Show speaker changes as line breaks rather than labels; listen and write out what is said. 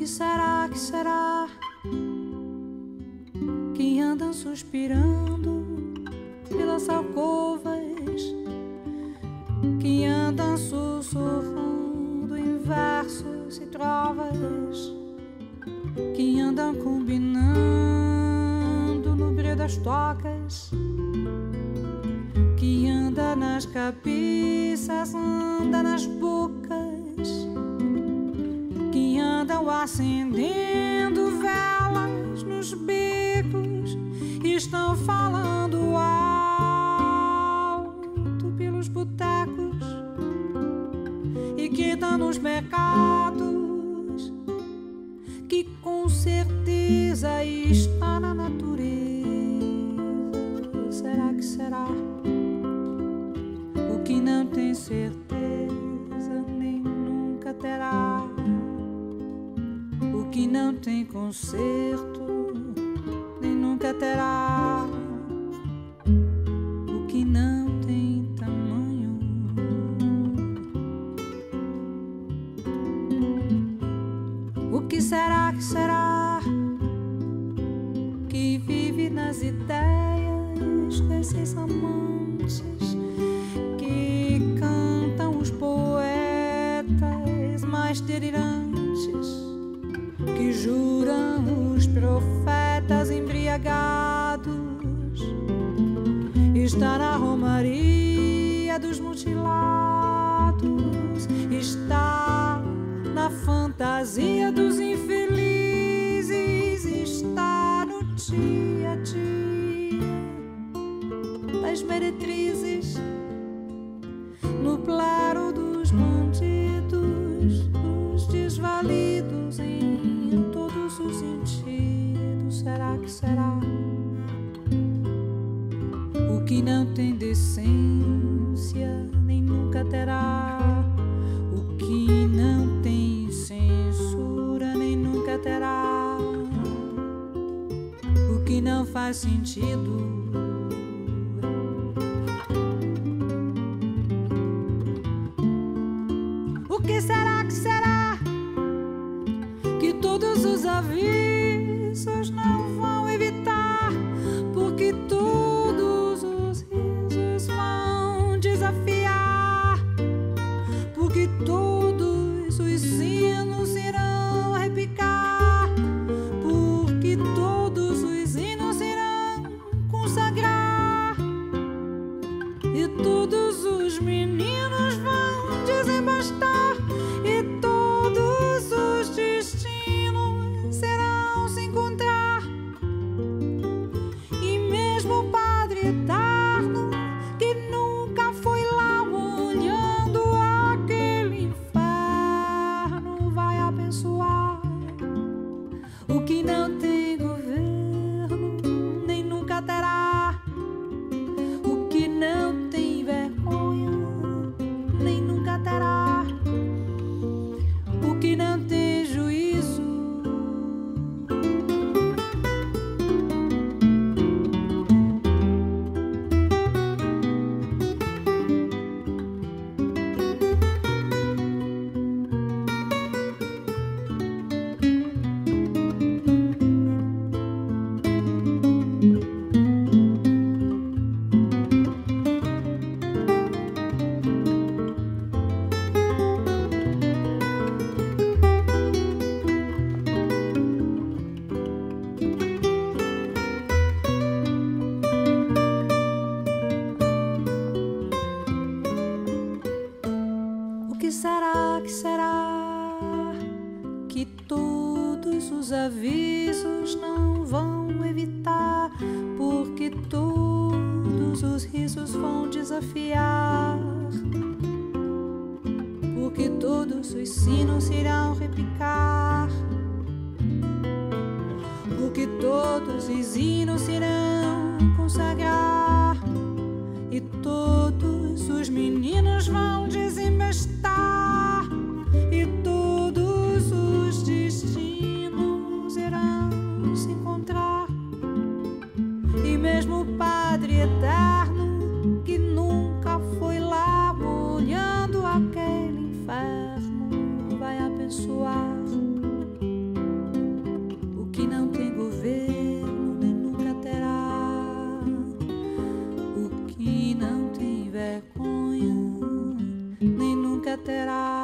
que será, que será? Que andam suspirando pelas alcovas, que andam sussurrando em versos e trovas, que andam combinando no brilho das tocas, que anda nas cabeças, anda nas bocas acendendo velas nos becos, estão falando alto pelos botecos e dão nos mercados, que com certeza está na natureza. Será que será? O que não tem certeza nem nunca terá que não tem conserto, nem nunca terá. O que não tem tamanho. O que será que será que vive nas ideias desses amantes que cantam os poetas mais delirantes? Juram os profetas embriagados. Está na romaria dos mutilados, está na fantasia dos infelizes, está no dia a dia das meretrizes, no claro nosso sentido. Será que será? O que não tem decência nem nunca terá. O que não tem censura nem nunca terá. O que não faz sentido. O que será? Avisos não vão evitar, porque todos os risos vão desafiar, porque todos os sinos irão repicar, porque todos que será que todos os avisos não vão evitar? Porque todos os risos vão desafiar. Porque todos os sinos irão repicar. Porque todos os hinos irão consagrar. E todos os meninos vão desembestar. that I